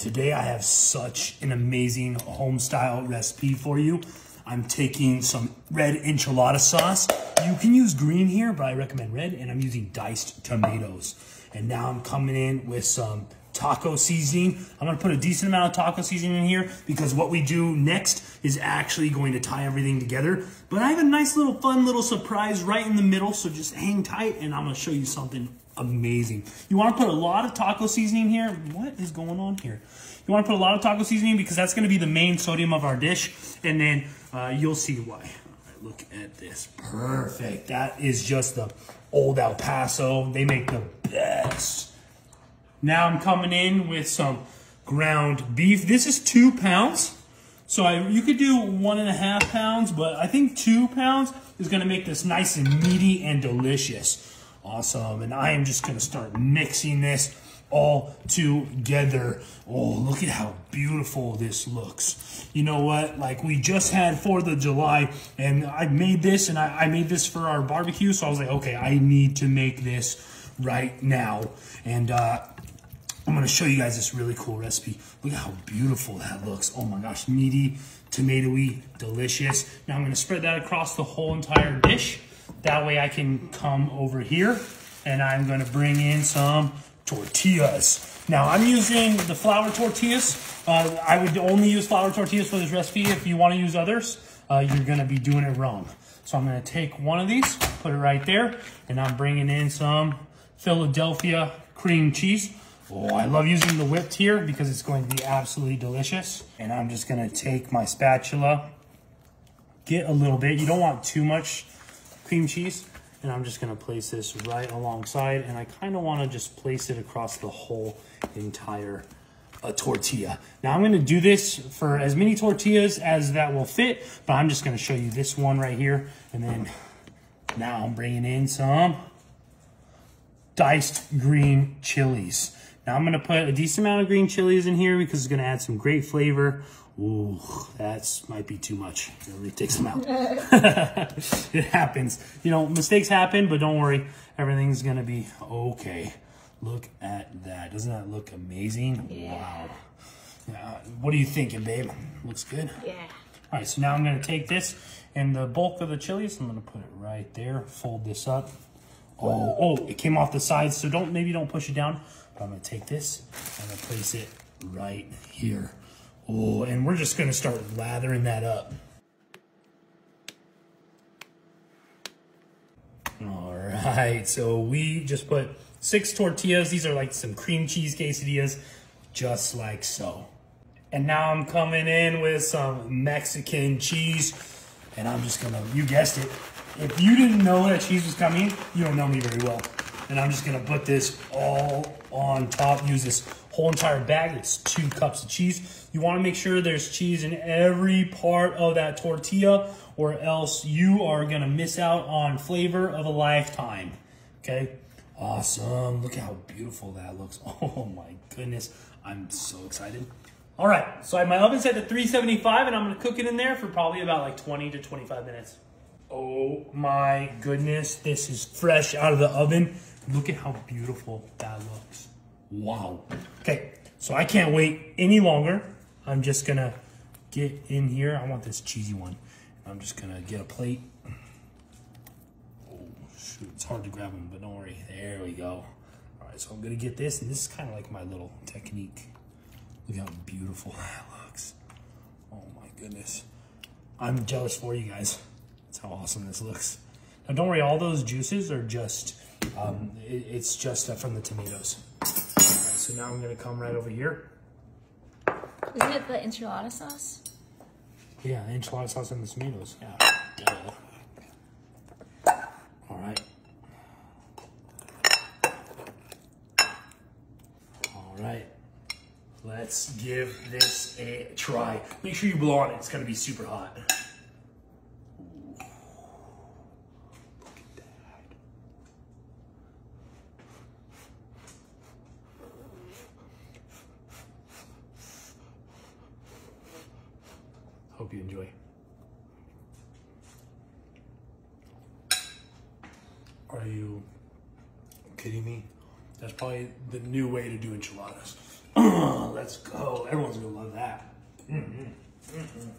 today I have such an amazing home style recipe for you. I'm taking some red enchilada sauce. You can use green here, but I recommend red, and I'm using diced tomatoes. And now I'm coming in with some taco seasoning. I'm gonna put a decent amount of taco seasoning in here because what we do next is actually going to tie everything together. But I have a nice little fun little surprise right in the middle, so just hang tight and I'm gonna show you something amazing. You wanna put a lot of taco seasoning here. What is going on here? You wanna put a lot of taco seasoning because that's gonna be the main sodium of our dish and then uh, you'll see why. look at this, perfect. That is just the old El Paso. They make the best now I'm coming in with some ground beef. This is two pounds. So I, you could do one and a half pounds, but I think two pounds is gonna make this nice and meaty and delicious. Awesome, and I am just gonna start mixing this all together. Oh, look at how beautiful this looks. You know what? Like we just had 4th of July and I made this and I, I made this for our barbecue. So I was like, okay, I need to make this right now. And uh, I'm gonna show you guys this really cool recipe. Look at how beautiful that looks. Oh my gosh, meaty, tomatoey, delicious. Now I'm gonna spread that across the whole entire dish. That way I can come over here and I'm gonna bring in some tortillas. Now I'm using the flour tortillas. Uh, I would only use flour tortillas for this recipe. If you wanna use others, uh, you're gonna be doing it wrong. So I'm gonna take one of these, put it right there, and I'm bringing in some Philadelphia cream cheese. Oh, I love using the whipped here because it's going to be absolutely delicious. And I'm just gonna take my spatula, get a little bit. You don't want too much cream cheese. And I'm just gonna place this right alongside. And I kinda wanna just place it across the whole entire uh, tortilla. Now I'm gonna do this for as many tortillas as that will fit, but I'm just gonna show you this one right here. And then now I'm bringing in some diced green chilies. Now I'm gonna put a decent amount of green chilies in here because it's gonna add some great flavor. Ooh, that's might be too much. Let me take some out. it happens. You know, mistakes happen, but don't worry. Everything's gonna be okay. Look at that. Doesn't that look amazing? Yeah. Wow. Yeah. What are you thinking, babe? Looks good? Yeah. All right, so now I'm gonna take this and the bulk of the chilies, I'm gonna put it right there, fold this up. Oh, oh, oh, it came off the sides, so don't maybe don't push it down. But I'm gonna take this and I'm gonna place it right here. Oh, and we're just gonna start lathering that up. All right, so we just put six tortillas. These are like some cream cheese quesadillas, just like so. And now I'm coming in with some Mexican cheese. And I'm just gonna, you guessed it. If you didn't know that cheese was coming, you don't know me very well and I'm just gonna put this all on top, use this whole entire bag. It's two cups of cheese. You wanna make sure there's cheese in every part of that tortilla or else you are gonna miss out on flavor of a lifetime, okay? Awesome, look how beautiful that looks. Oh my goodness, I'm so excited. All right, so I have my oven set to 375 and I'm gonna cook it in there for probably about like 20 to 25 minutes. Oh my goodness, this is fresh out of the oven. Look at how beautiful that looks. Wow. Okay, so I can't wait any longer. I'm just gonna get in here. I want this cheesy one. I'm just gonna get a plate. Oh, shoot, it's hard to grab them, but don't worry. There we go. All right, so I'm gonna get this, and this is kind of like my little technique. Look how beautiful that looks. Oh my goodness. I'm jealous for you guys. That's how awesome this looks. Now don't worry, all those juices are just um, it, it's just uh, from the tomatoes. so now I'm gonna come right over here. Isn't it the enchilada sauce? Yeah, enchilada sauce and the tomatoes. Yeah. All right. All right. Let's give this a try. Make sure you blow on it. It's gonna be super hot. Hope you enjoy. Are you kidding me? That's probably the new way to do enchiladas. Let's go. Everyone's gonna love that. Mm-hmm. Mm-hmm.